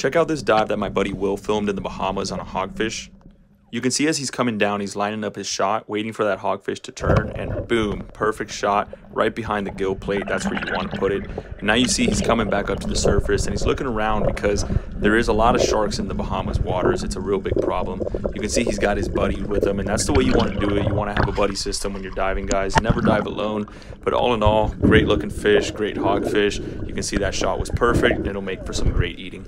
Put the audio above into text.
Check out this dive that my buddy Will filmed in the Bahamas on a hogfish. You can see as he's coming down, he's lining up his shot, waiting for that hogfish to turn, and boom, perfect shot right behind the gill plate. That's where you want to put it. And now you see he's coming back up to the surface, and he's looking around because there is a lot of sharks in the Bahamas waters. It's a real big problem. You can see he's got his buddy with him, and that's the way you want to do it. You want to have a buddy system when you're diving, guys. Never dive alone. But all in all, great looking fish, great hogfish. You can see that shot was perfect, it'll make for some great eating.